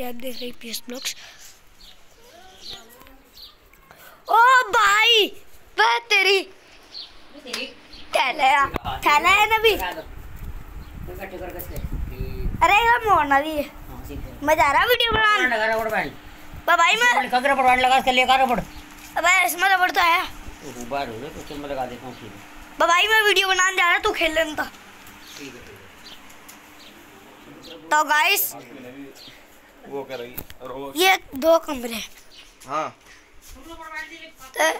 आप देख रहे पीएस ब्लॉग्स ओ भाई वह तेरी थैला है थैला है ना भी अरे ये मोड़ना भी है। मज़ा आ रहा वीडियो बनाने। भाई मैं अबे इसमें रबड़ तो आया बा भाई मैं वीडियो बनाने जा रहा तू खेल लेना तो। गाइस वो कर रही और वो ये दो कमरे। हाँ। तो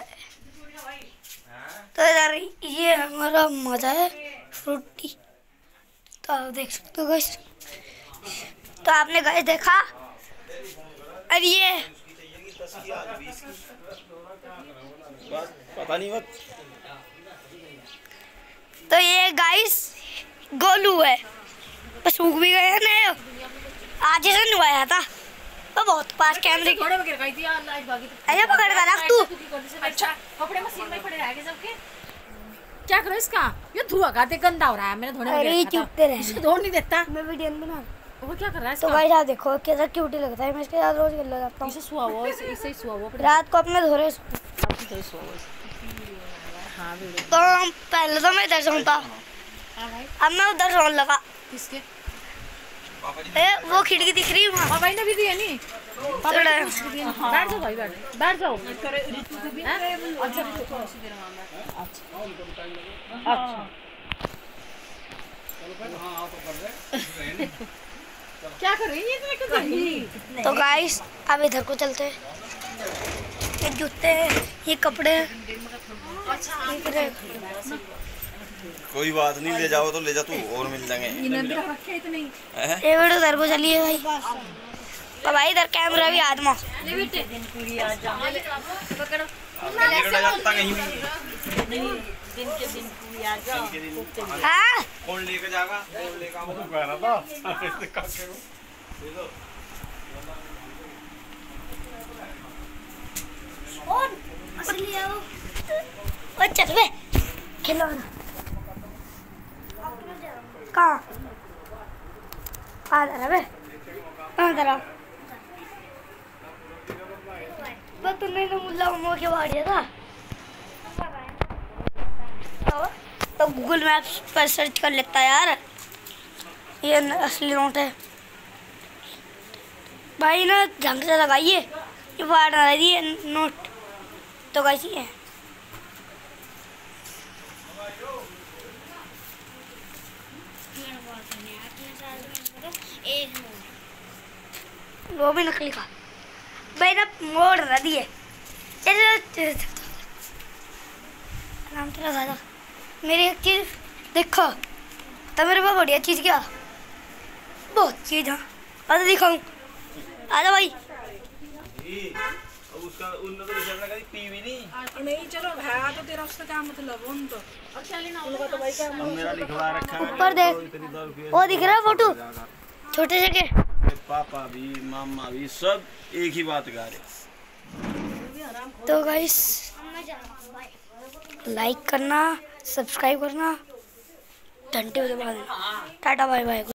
तो यार ये हमारा मज़ा है फ्रूटी तो आप देख सकते हो गाइस तो आपने गाइस देखा? और ये पता नहीं बस तो ये गाइस गोलू है। बस सूख भी गया ना आज से नुआया था। वो बहुत पास कैमरे के अरे पकड़ कर रख तू अच्छा। कपड़े मशीन में पड़े रहेंगे सबके। क्या करो इसका? ये धुआँ खाते गंदा हो रहा है? मैंने धोने में अरे था। चुपते रहे इसको धो नहीं देता। मैं वीडियो नहीं बना वो क्या कर रहा है इसका? तो इसका? गाइस आप देखो कैसा क्यूटी लगता है। मैं इसके साथ रोज खेल जाता हूँ। इसे सुआ हुआ इसे इसे ही सुआ हुआ अपने रात को अपने धोरे आप तो सुआ हुआ हाँ वीडियो। तो पहले तो मैं इधर सोता। हाँ भाई। अब मैं उधर सोने लगा। किसके? ए, वो खिड़की दिख रही है वहाँ। भाई ने भी दिया नहीं बैठ जाओ भाई बैठ। बैठ जाओ। हैं? अच्छा। अच्छा। अच्छा क्या कर रही है ये तो कर रही तो गाइस अब इधर को चलते हैं। ये जूते हैं ये कपड़े हैं। हैं। कोई बात नहीं ले जाओ तो ले जा तू और मिल जाएँगे? ये वीडियो उधर को चलिए भाई। तो भाई इधर कैमरा भी हाथ में बेटे। हाँ? कौन लेके जाएगा? कौन लेके आओ। असली चल बे बे बस तो मुल्ला के बाहर दिया था तो गूगल मैप्स पर सर्च कर लेता यार ये असली नोट है भाई ना ढंग से लगाइए ये बाहर आ रही है नोट तो कैसी है वो भी नकली का भाई ना मोड़ रहा दिए। नाम तेरा दादा मेरी एक चीज़ देखो। तो मेरे पास बढ़िया चीज़ क्या? बहुत चीज़ हाँ। आजा दिखाऊँ। आजा भाई। उसका उन्होंने तो बेचारा कभी पी भी नहीं नहीं चलो है तो तेरा उसका क्या मतलब उन तो। अच्छा लेना उनका तो भाई का मेरा लिखवा रखा है। ऊपर देख। वो दिख रहा है फ़ोटो। छोटे से के। पापा भी, मामा भी, सब एक ही बात गा रहे। तो गाइस लाइक करना सब्सक्राइब करना। घंटे टाटा बाय बाय